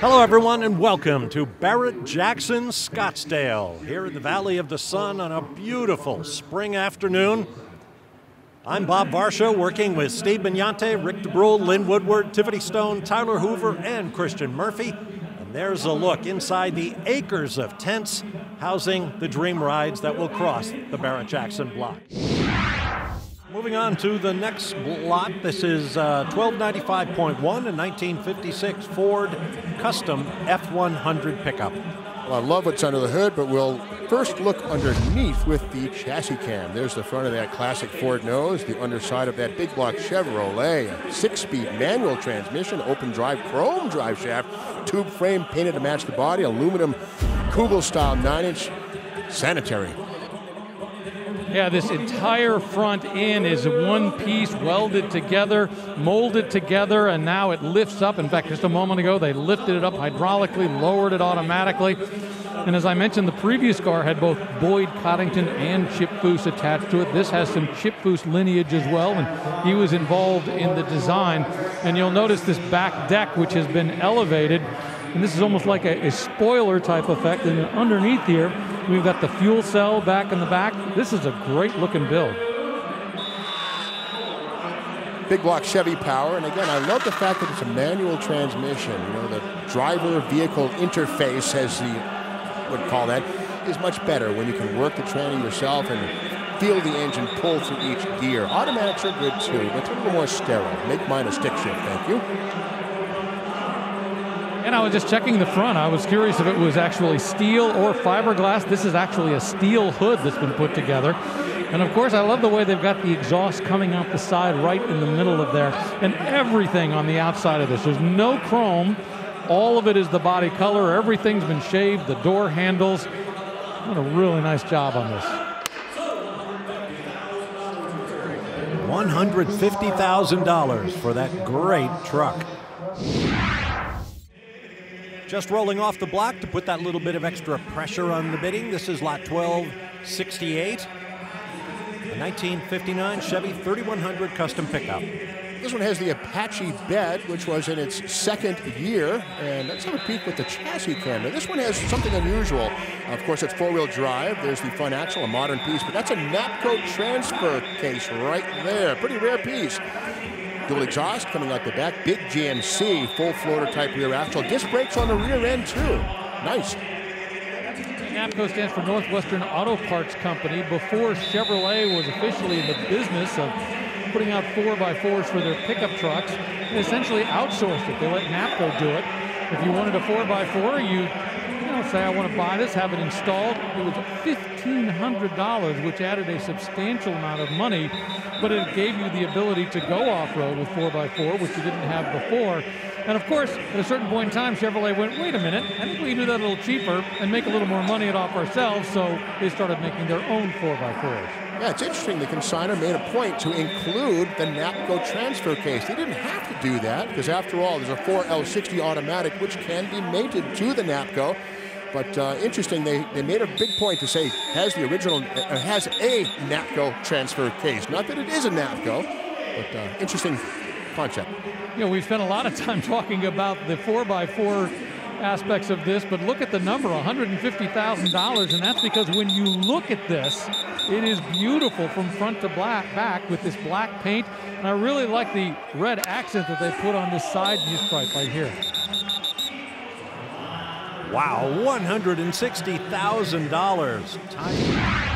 Hello, everyone, and welcome to Barrett Jackson Scottsdale, here in the Valley of the Sun on a beautiful spring afternoon. I'm Bob Varsho, working with Steve Magnante, Rick DeBruhl, Lynn Woodward, Tiffany Stone, Tyler Hoover, and Christian Murphy. And there's a look inside the acres of tents housing the dream rides that will cross the Barrett Jackson block. Moving on to the next lot, this is uh, 1295.1, a 1956 Ford Custom F100 pickup. Well, I love what's under the hood, but we'll first look underneath with the chassis cam. There's the front of that classic Ford nose, the underside of that big block Chevrolet, six-speed manual transmission, open drive chrome drive shaft, tube frame painted to match the body, aluminum Kugel style nine-inch sanitary yeah, this entire front end is one piece welded together, molded together, and now it lifts up. In fact, just a moment ago, they lifted it up hydraulically, lowered it automatically. And as I mentioned, the previous car had both Boyd Coddington and Chip Foose attached to it. This has some Chip Foose lineage as well, and he was involved in the design. And you'll notice this back deck, which has been elevated, and this is almost like a, a spoiler type effect. And underneath here, We've got the fuel cell back in the back. This is a great looking build. Big block Chevy power, and again, I love the fact that it's a manual transmission. You know, the driver vehicle interface, as the would call that, is much better when you can work the tranny yourself and feel the engine pull through each gear. Automatics are good too, but it's a little more sterile. Make mine a stick shift, thank you. And I was just checking the front. I was curious if it was actually steel or fiberglass. This is actually a steel hood that's been put together. And of course, I love the way they've got the exhaust coming out the side right in the middle of there and everything on the outside of this. There's no chrome. All of it is the body color. Everything's been shaved, the door handles. What a really nice job on this. $150,000 for that great truck. Just rolling off the block to put that little bit of extra pressure on the bidding. This is lot 1268, a 1959 Chevy 3100 custom pickup. This one has the Apache bed, which was in its second year, and let's have a peek with the chassis camera. This one has something unusual. Of course, it's four-wheel drive. There's the front axle, a modern piece, but that's a Napco transfer case right there. Pretty rare piece. Dual exhaust coming out the back. Big GMC, full floater type rear axle. Disc brakes on the rear end too. Nice. NAPCO stands for Northwestern Auto Parts Company. Before Chevrolet was officially in the business of putting out 4x4s for their pickup trucks, they essentially outsourced it. They let NAPCO do it. If you wanted a 4x4, you say, I want to buy this, have it installed. It was $1,500, which added a substantial amount of money, but it gave you the ability to go off-road with 4x4, which you didn't have before. And of course, at a certain point in time, Chevrolet went, wait a minute, I think we can do that a little cheaper and make a little more money off ourselves, so they started making their own 4x4s. Yeah, it's interesting. The consigner made a point to include the NAPCO transfer case. They didn't have to do that because, after all, there's a 4L60 automatic which can be mated to the NAPCO. But uh, interesting, they, they made a big point to say has the original, uh, has a NAPCO transfer case. Not that it is a NAPCO, but uh, interesting concept. You know, we've spent a lot of time talking about the 4x4 aspects of this, but look at the number, $150,000, and that's because when you look at this, it is beautiful from front to black, back with this black paint, and I really like the red accent that they put on this side stripe right here. Wow, $160,000.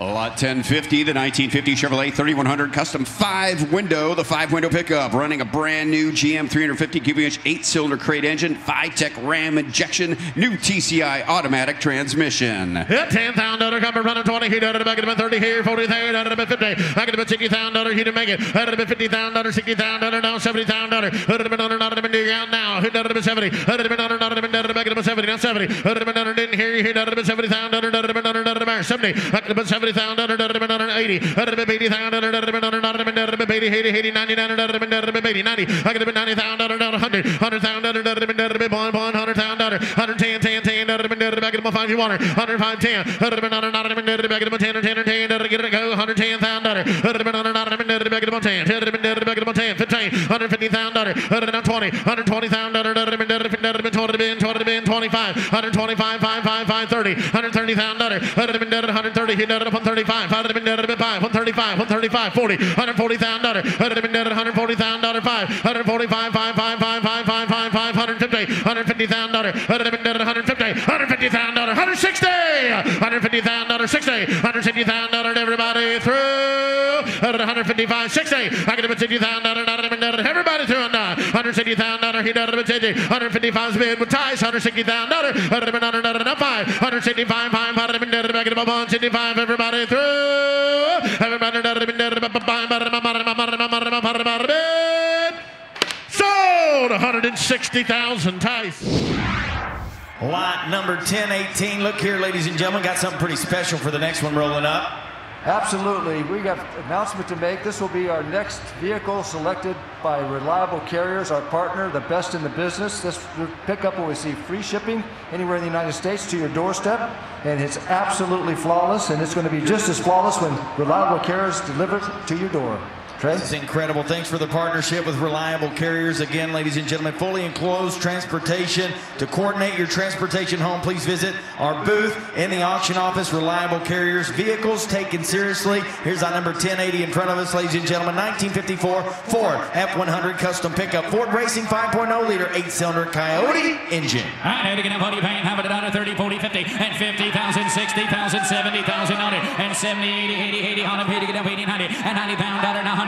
Lot 1050, the 1950 Chevrolet 3100 Custom 5 window, the 5 window pickup, running a brand new GM 350 cubic inch 8 cylinder crate engine, 5 tech Ram injection, new TCI automatic transmission. Hit $10,000 coming running 20, he done it back at about 30 here, 40 there, done it about 50, back at about $60,000, he didn't make it, had it about $50,000, $60,000, now $70,000, had it been under, not been down now, hit done it about 70, had it been under, not been done back at about 70, now 70, had it been under, didn't hear you, he done it about $70,000, done it been under, done it about 70, back at about 70, 70,000, 80, 80,000, 80, 80, 80, 99, 80, 90. I could have been 90,000, 100, 100,000, 100,000, 110, 10, 10, back at my five, you want 105, 10, 100, back at my 10, 10, 10, get it go, 110,000, 100, back at my 10, 10, back at my 10, 15, 150,000, 120, 120,000, 20, 20, 25, 125, 5, 5, 5, 30, 130,000, 130, he did it up on 35, 135, 135, 135, 40, 140,000, 140,000, 5, 145, 5, 5, 5, 5, 5, 5, 5, 150, 150,000, 150, 150,000, 160, 150,000, 60, 160,000, everybody through, 155, 60, I get a 60,000, everybody through on 160,000, he did it 60, 155 bid with ties, 160,000, 165, 165, 5, 165, everybody through, everybody sold 160,000 ties. Lot number 1018. Look here, ladies and gentlemen, got something pretty special for the next one rolling up. Absolutely. We have announcement to make. This will be our next vehicle selected by Reliable Carriers, our partner, the best in the business. This pickup will receive free shipping anywhere in the United States to your doorstep, and it's absolutely flawless, and it's going to be just as flawless when Reliable Carriers deliver it to your door. Trey? This is incredible. Thanks for the partnership with Reliable Carriers. Again, ladies and gentlemen, fully enclosed transportation. To coordinate your transportation home, please visit our booth in the auction office, Reliable Carriers. Vehicles taken seriously. Here's our number 1080 in front of us, ladies and gentlemen. 1954 Ford F100 custom pickup. Ford Racing 5.0 liter 8-cylinder Coyote engine. All right, to get a 40 pain, have it at 30, 40, 50, and 50,000, 60,000, 70,000, 100, and 70, 80, 80, 80, 100, 80, get up 80, 90, and 90 pound, dollar, 100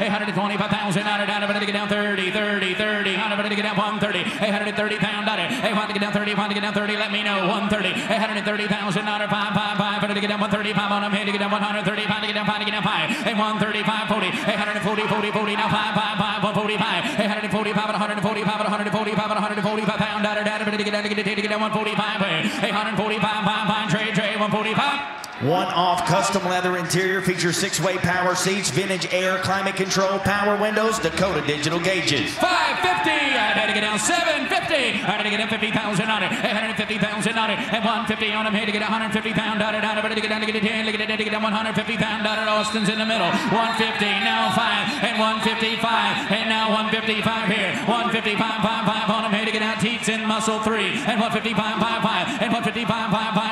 a hundred and twenty-five thousand, dollar, dollar, but to get down thirty, thirty, thirty, hundred, but to get down one thirty, a hundred and thirty pound, dollar, a one to get down thirty, one to get down thirty, let me know, one thirty, a hundred and thirty thousand, dollar, five, five, five, to get down one thirty-five on them, to get down one hundred thirty-five, to get down five, to get down five, and one thirty. 35, 40, 840, 40, 40, now 5, 5, 5, 145, 845, 145, 145, 145 pound, data, but to get down, to get down, to get down, 145, 845, 5, 5, trade, trade, 145. One off custom leather interior features six way power seats, vintage air, climate control, power windows, Dakota digital gauges. 550, I had to get down 750, I had to get down 50,000 on it, 150,000 on it, and 150 on him, had to get 150 pound on it, down, but to get down to get it 10, to get it, to get down 150 pound on Austin's in the middle, 150, now 5, and 155, and now 155 here, 155, 5, 5 on him, had to get out teats and muscle 3, and 155, 5, 5, and 155, 5, 5, 2, 5,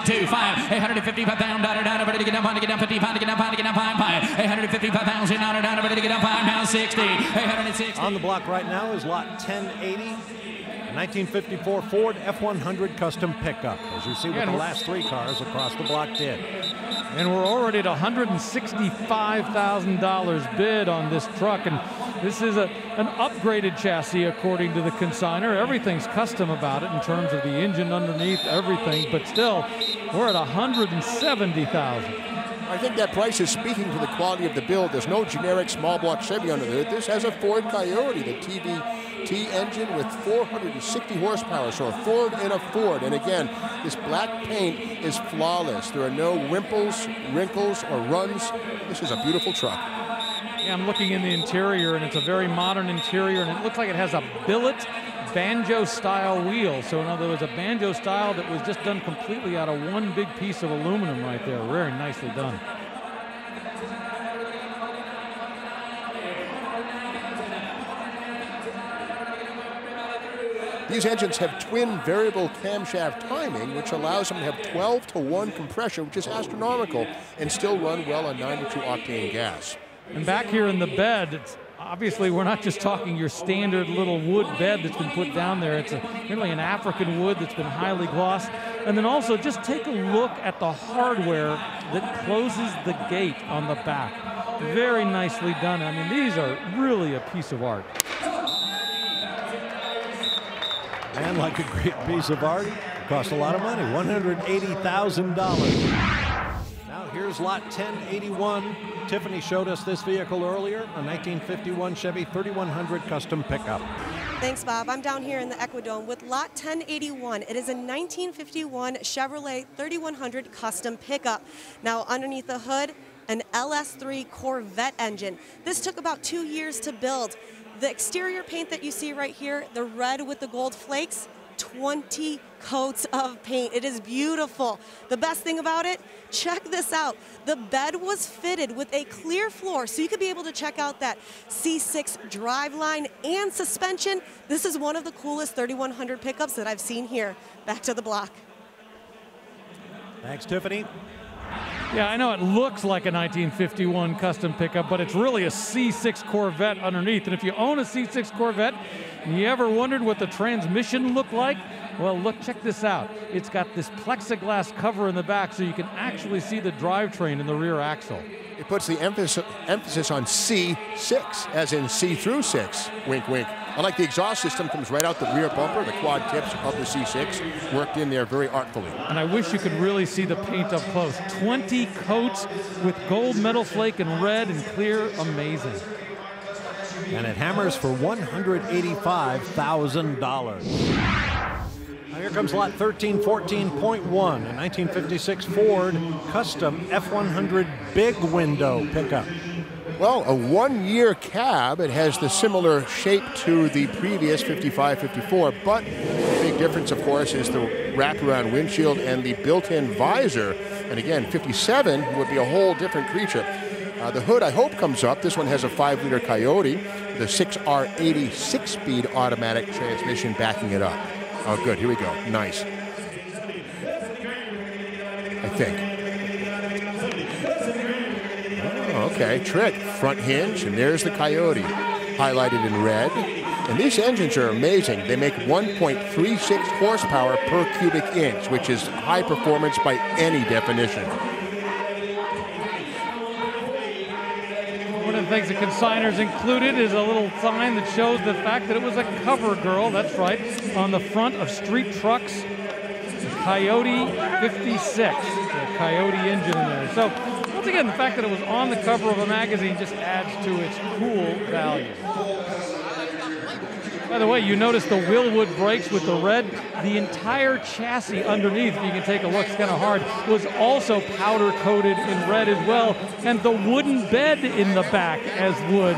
855 pound on down, but to get down, to get down 55, to get down to get down 5, 5, 855,000 on it, down, but to get down 5, now 60, 860. On the block right now is lot 1080. 1954 Ford F100 custom pickup, as you see with Yeah, the last three cars across the block did. And we're already at $165,000 bid on this truck. And this is a, an upgraded chassis according to the consigner. Everything's custom about it in terms of the engine underneath, everything. But still, we're at 170,000. I think that price is speaking to the quality of the build. There's no generic small block Chevy under there. This has a Ford Coyote, the TVT engine with 460 horsepower. So a Ford and a Ford. And again, this black paint is flawless. There are no wimples, wrinkles, or runs. This is a beautiful truck. I'm looking in the interior, and it's a very modern interior, and it looks like it has a billet banjo style wheel. So in other words, a banjo style that was just done completely out of one big piece of aluminum right there. Very nicely done. These engines have twin variable camshaft timing, which allows them to have 12 to 1 compression, which is astronomical, and still run well on 92 octane gas. And back here in the bed, obviously we're not just talking your standard little wood bed that's been put down there. It's a, really an African wood that's been highly glossed. And then also just take a look at the hardware that closes the gate on the back. Very nicely done. I mean, these are really a piece of art. And like a great piece of art, cost a lot of money $180,000. Here's lot 1081. Tiffany showed us this vehicle earlier, a 1951 Chevy 3100 custom pickup. Thanks, Bob. I'm down here in the Equidome with lot 1081. It is a 1951 Chevrolet 3100 custom pickup. Now, underneath the hood, an LS3 Corvette engine. This took about two years to build. The exterior paint that you see right here, the red with the gold flakes, 20 coats of paint. It is beautiful. The best thing about it, check this out. The bed was fitted with a clear floor so you could be able to check out that C6 driveline and suspension. This is one of the coolest 3100 pickups that I've seen here. Back to the block. Thanks, Tiffany. Yeah, I know it looks like a 1951 custom pickup, but it's really a C6 Corvette underneath. And if you own a C6 Corvette and you ever wondered what the transmission looked like, well, look, check this out. It's got this plexiglass cover in the back so you can actually see the drivetrain in the rear axle. It puts the emphasis, emphasis on C6, as in C through 6. Wink, wink. Unlike the exhaust system comes right out the rear bumper, the quad tips of the C6 worked in there very artfully. And I wish you could really see the paint up close. 20 coats with gold metal flake and red and clear. Amazing. And it hammers for $185,000. Now here comes lot 1314.1, a 1956 Ford Custom F100 big window pickup. Well, a one-year cab. It has the similar shape to the previous 55-54, but the big difference, of course, is the wraparound windshield and the built-in visor. And again, 57 would be a whole different creature. Uh, the hood, I hope, comes up. This one has a 5-liter Coyote, the 6R80 six-speed automatic transmission backing it up. Oh, good. Here we go. Nice. I think. Oh, okay. Trick. Front hinge, and there's the Coyote, highlighted in red. And these engines are amazing. They make 1.36 horsepower per cubic inch, which is high performance by any definition. One of the things the consigners included is a little sign that shows the fact that it was a cover girl, that's right, on the front of street trucks, Coyote 56, the Coyote engine in there. So once again, the fact that it was on the cover of a magazine just adds to its cool value. By the way, you notice the Wilwood brakes with the red. The entire chassis underneath, if you can take a look, it's kind of hard, was also powder coated in red as well. And the wooden bed in the back as wood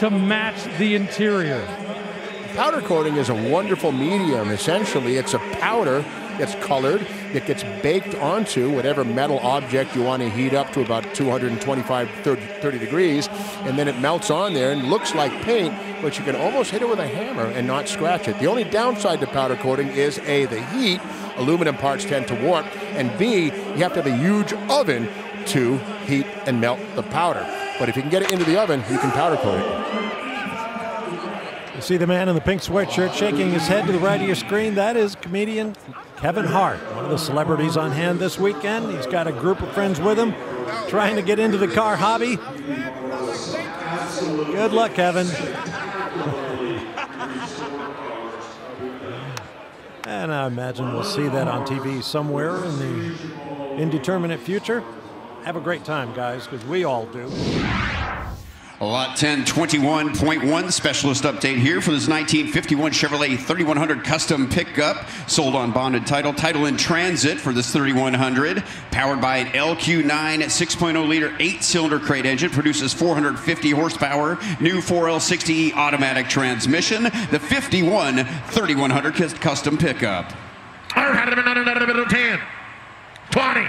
to match the interior. Powder coating is a wonderful medium. Essentially, it's a powder that's colored. It gets baked onto whatever metal object you want to heat up to about 225, 30, 30 degrees, and then it melts on there and looks like paint, but you can almost hit it with a hammer and not scratch it. The only downside to powder coating is A, the heat. Aluminum parts tend to warp, and B, you have to have a huge oven to heat and melt the powder. But if you can get it into the oven, you can powder coat it. You see the man in the pink sweatshirt shaking his head to the right of your screen? That is comedian Kevin Hart, one of the celebrities on hand this weekend. He's got a group of friends with him trying to get into the car hobby. Good luck, Kevin. and I imagine we'll see that on TV somewhere in the indeterminate future. Have a great time, guys, because we all do. Lot 1021.1 specialist update here for this 1951 Chevrolet 3100 custom pickup. Sold on bonded title. Title in transit for this 3100. Powered by an LQ9 6.0 liter 8 cylinder crate engine. Produces 450 horsepower. New 4L60E automatic transmission. The 51 3100 custom pickup. 10, 20.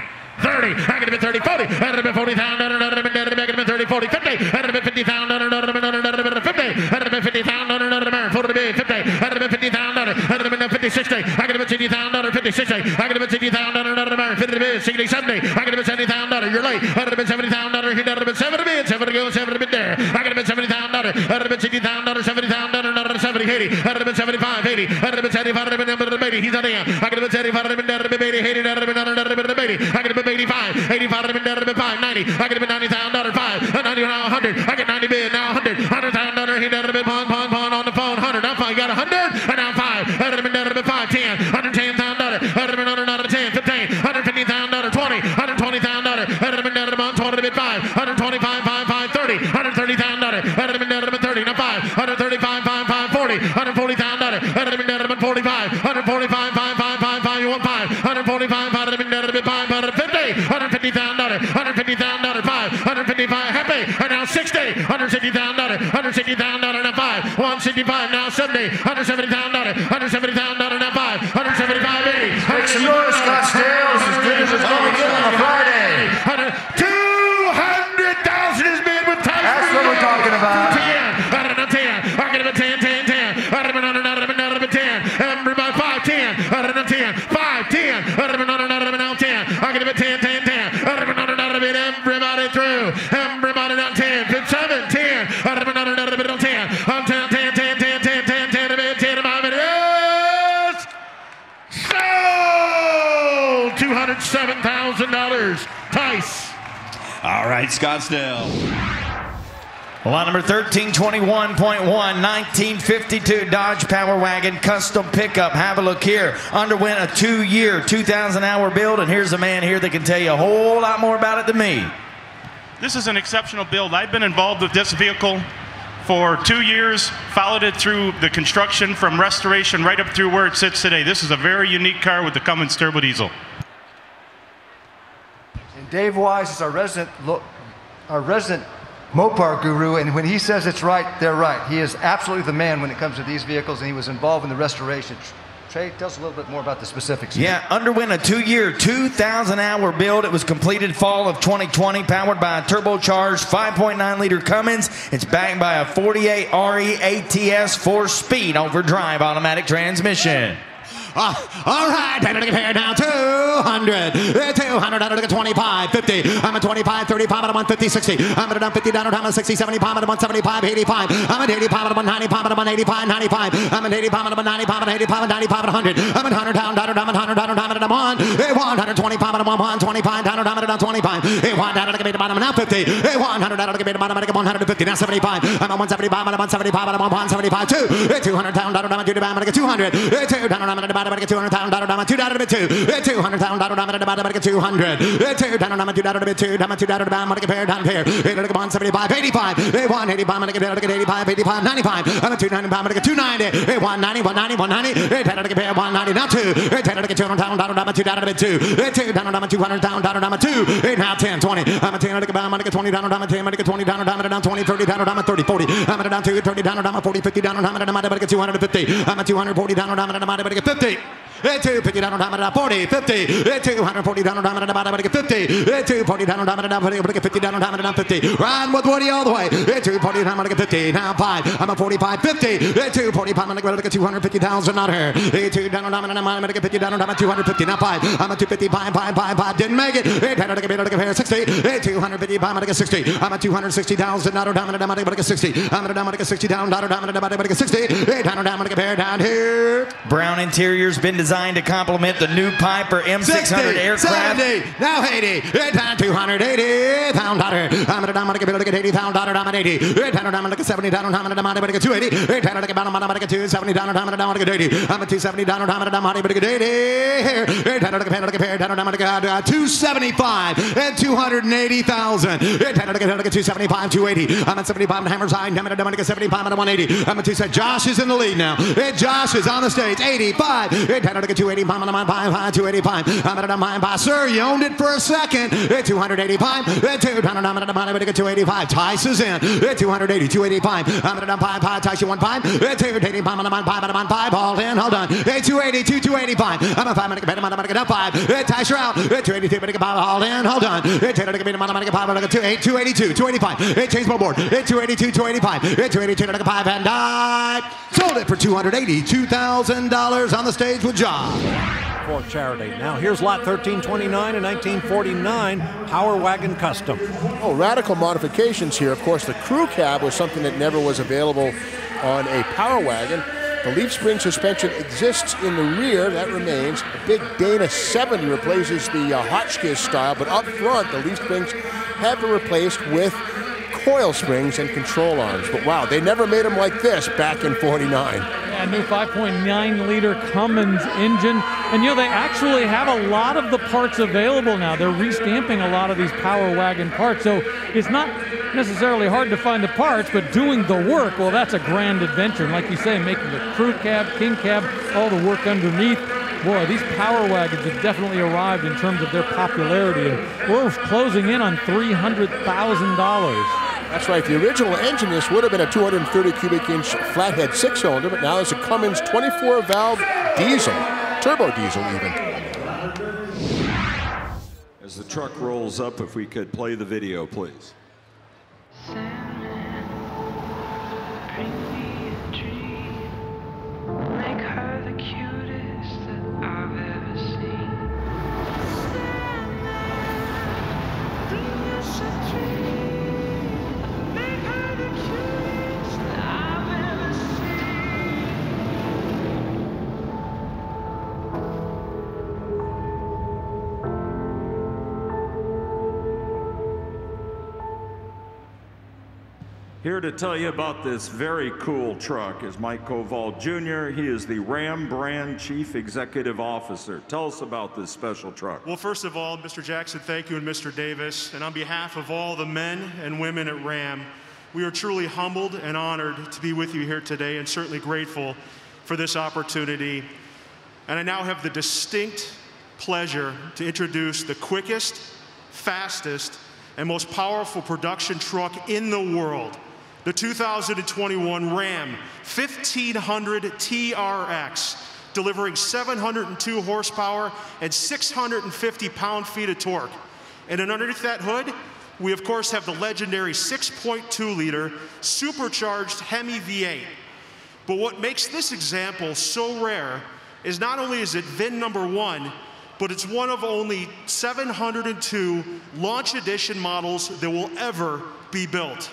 30, back at 30, 40, back at 40 pound, back at 30, 40, 50, back at 50 pound, 50, back at 50 pound, 40 to 50, back at 50 pound, back at 50, 60, back at 50 pound, 50, 60, back at 50 pound, 50 to 60, 70, back at 70 pound, you're late, back at 70 pound, hit out of 70 bid, 70 go, 70 bid there, back at 70 pound, back at 60 pound, 70 pound, 70, 80, 75, 80, 75, 80, he's on the back at 75, 80, 80, 85, 85 would have been better than 5, 90. I could have been 90 thousand dollar 5, 90 now 100. I get 90 bid now 100, 100 thousand dollar. He on the phone 100. Now 5, got 100, and now 5. That would have been better than 5, 10, 145, 5, you want 5, 145, 5, 150,000 150,000 5, 155, happy, and now 60, 160,000 dollars, 160,000 dollars, 5, 165, now 70, 170,000 Tice. All right, Scottsdale. Lot number 1321.1, 1952 Dodge Power Wagon Custom Pickup. Have a look here. Underwent a two year, 2,000 hour build, and here's a man here that can tell you a whole lot more about it than me. This is an exceptional build. I've been involved with this vehicle for two years, followed it through the construction from restoration right up through where it sits today. This is a very unique car with the Cummins turbo diesel. Dave Wise is our resident, our resident Mopar guru, and when he says it's right, they're right. He is absolutely the man when it comes to these vehicles, and he was involved in the restoration. Trey, tell us a little bit more about the specifics. Yeah, underwent a two year, 2,000 hour build. It was completed fall of 2020, powered by a turbocharged 5.9 liter Cummins. It's backed by a 48 RE ATS four speed overdrive automatic transmission. Uh, all right, better to compare now. 200, uh, 200, out of 25, 50. I'm at 25, 35, out of 150, 60. I'm at 50, down to 60, 75, out of 175, 85. I'm at 85, out of 195, out of 185, 95. I'm at 85, out of 95, out of 85, 95, 100. I'm at 100, down, down, down, 100, down, down, down, down, 125, out of 125, down, down, down, 25. Hey, one, down, down, bottom, now 50. Hey, 100, down, down, bottom, 150, now 75. I'm at 175, out of 175, out of 175, 2. 200, down, down, down, 200. 200, down, down, down, about two hundred thousand dollar two two, two hundred thousand dollar about two hundred, two dollar diamond, two down I'm a two ninety five, two two, I'm a ten down twenty, thirty dollar diamond, thirty, forty, I'm a down I'm a two hundred fifty. ঠিক 250 down on diamond down 40, 50, 240 down on diamond down bottom, 50, 240 down on diamond down 40, 50 down on diamond down 50. Ryan with Woody all the way. 240 down on 50. Now five. I'm a 45, 50. 240 pound like a 250,000 on her. 2 down on diamond down get 50 down on diamond 250. Now five. I'm a 250, five, five, five, five. Didn't make it. 60. 250 pound like get 60. I'm a 260,000 on diamond down like get 60. I'm a diamond like a 60 down, diamond down like get 60. Down down like a pair down here. Brown interior's been designed to complement the new Piper M600 60, aircraft. 70, now 80, eight down 280 pound dollar. I'm gonna down, I'm gonna get 80 pound dollar, down 80. Eight down, down, like 70 down, down, down, I'm gonna get 280. Eight down, like I'm gonna get 270 down, I'm gonna get 80. I'm at 270 down, down, down, down, I'm gonna get 80. Eight down, like a like a pair, down, down, I'm gonna get 275 and 280,000. Eight down, like a like 275, 280. I'm at 75 and hammers high, I'm gonna get 75 and 180. I'm at 270. Josh is in the lead now. Josh is on the stage, 85. Eight down, like a 280, I'm on my 285. I'm at a mine by Sir. You owned it for a second. At 285. At 200. I'm at a mine. 285. Tice is in. At 280. 285. I'm at a pie. Pie. Tice. One five. At 285. I'm at a mine. Five. At a mine. Five. All in. Hold on. At 280. 285. I'm a five. I'm a at five. Tice. You're out. At 282. I'm a All in. Hold on. At 10. I'm at a I'm at a five. I'm at a 282. 285. At change my board. At 282. 285. At 282. I'm at a five. And I sold it for $282,000 on the stage with John for charity. Now here's lot 1329 in 1949 Power Wagon Custom. Oh, radical modifications here. Of course, the crew cab was something that never was available on a Power Wagon. The leaf spring suspension exists in the rear, that remains. The big Dana 70 replaces the uh, Hotchkiss style, but up front, the leaf springs have been replaced with coil springs and control arms. But wow, they never made them like this back in 49. Yeah, new 5.9 liter Cummins engine. And you know, they actually have a lot of the parts available now. They're restamping a lot of these Power Wagon parts. So it's not necessarily hard to find the parts, but doing the work, well, that's a grand adventure. And like you say, making the crew cab, king cab, all the work underneath. boy, these power wagons have definitely arrived in terms of their popularity, we're closing in on $300,000. That's right. The original engine, this would have been a 230 cubic inch flathead six cylinder, but now it's a Cummins 24 valve diesel, turbo diesel even. As the truck rolls up, if we could play the video, please. Here to tell you about this very cool truck is Mike Koval Jr. He is the Ram brand Chief Executive Officer. Tell us about this special truck. Well, first of all, Mr. Jackson, thank you, and Mr. Davis. And on behalf of all the men and women at Ram, we are truly humbled and honored to be with you here today and certainly grateful for this opportunity. And I now have the distinct pleasure to introduce the quickest, fastest, and most powerful production truck in the world the 2021 Ram 1500 TRX, delivering 702 horsepower and 650 pound-feet of torque. And underneath that hood, we of course have the legendary 6.2 liter supercharged Hemi V8. But what makes this example so rare is not only is it VIN number one, but it's one of only 702 launch edition models that will ever be built.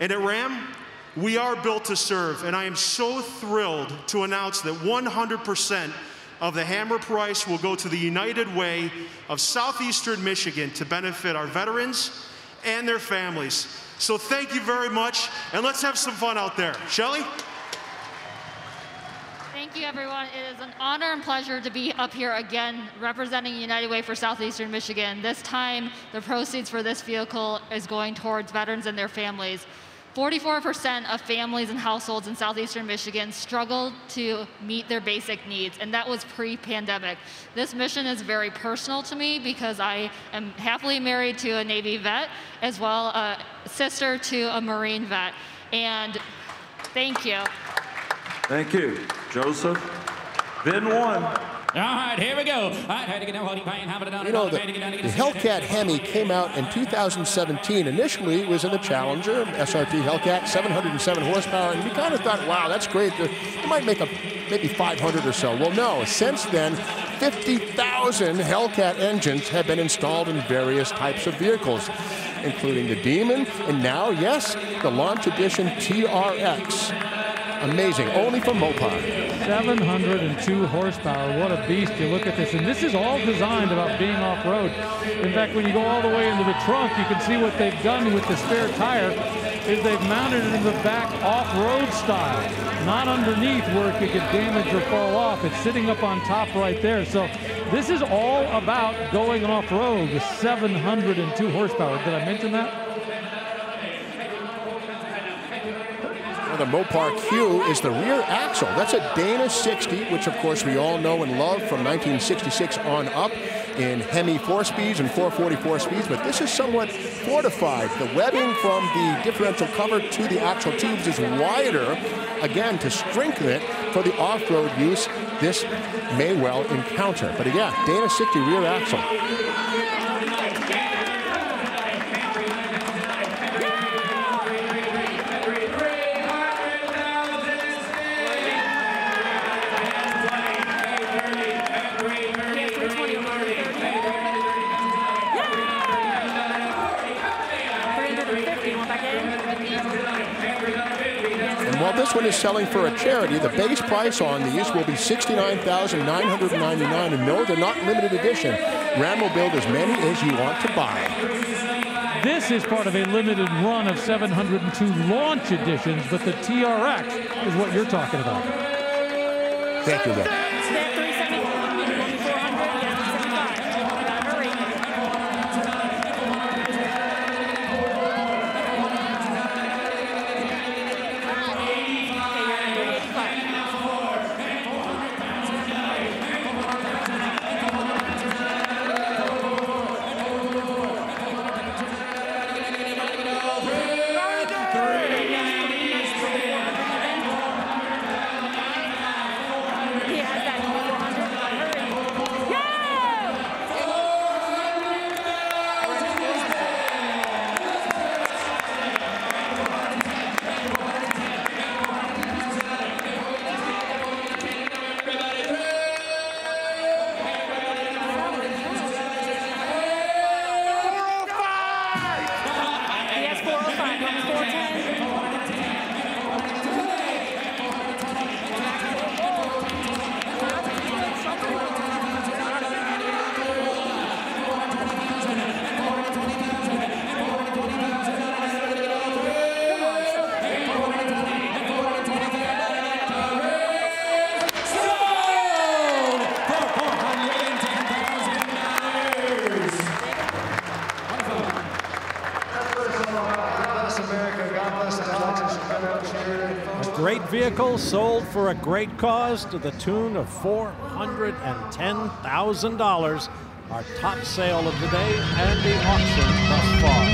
And at Ram, we are built to serve, and I am so thrilled to announce that 100% of the hammer price will go to the United Way of Southeastern Michigan to benefit our veterans and their families. So thank you very much, and let's have some fun out there. Shelly? Thank you, everyone. It is an honor and pleasure to be up here again representing United Way for Southeastern Michigan. This time, the proceeds for this vehicle is going towards veterans and their families. 44% of families and households in southeastern Michigan struggle to meet their basic needs, and that was pre-pandemic. This mission is very personal to me because I am happily married to a Navy vet, as well a sister to a Marine vet. And thank you. Thank you. Joseph, VIN one. All right, here we go. You know, the, the Hellcat Hemi came out in 2017. Initially, it was in the Challenger, SRT Hellcat, 707 horsepower, and we kind of thought, wow, that's great. They might make a maybe 500 or so. Well, no. Since then, 50,000 Hellcat engines have been installed in various types of vehicles, including the Demon, and now, yes, the Launch Edition TRX. Amazing, only from Mopar. 702 horsepower, what a beast. You look at this, and this is all designed about being off-road. In fact, when you go all the way into the trunk, you can see what they've done with the spare tire is they've mounted it in the back off-road style, not underneath where it could get damaged or fall off. It's sitting up on top right there. So this is all about going off-road with 702 horsepower. Did I mention that? The Mopar Q is the rear axle. That's a Dana 60, which of course we all know and love from 1966 on up in Hemi 4-speeds and 444 speeds, but this is somewhat fortified. The webbing from the differential cover to the axle tubes is wider, again, to strengthen it for the off-road use this may well encounter. But again, Dana 60 rear axle. One is selling for a charity. The base price on these will be 69,999. And no, they're not limited edition. Ram will build as many as you want to buy. This is part of a limited run of 702 launch editions, but the TRX is what you're talking about. Thank you, Rick. Sold for a great cause to the tune of $410,000. Our top sale of the day and the auction thus far.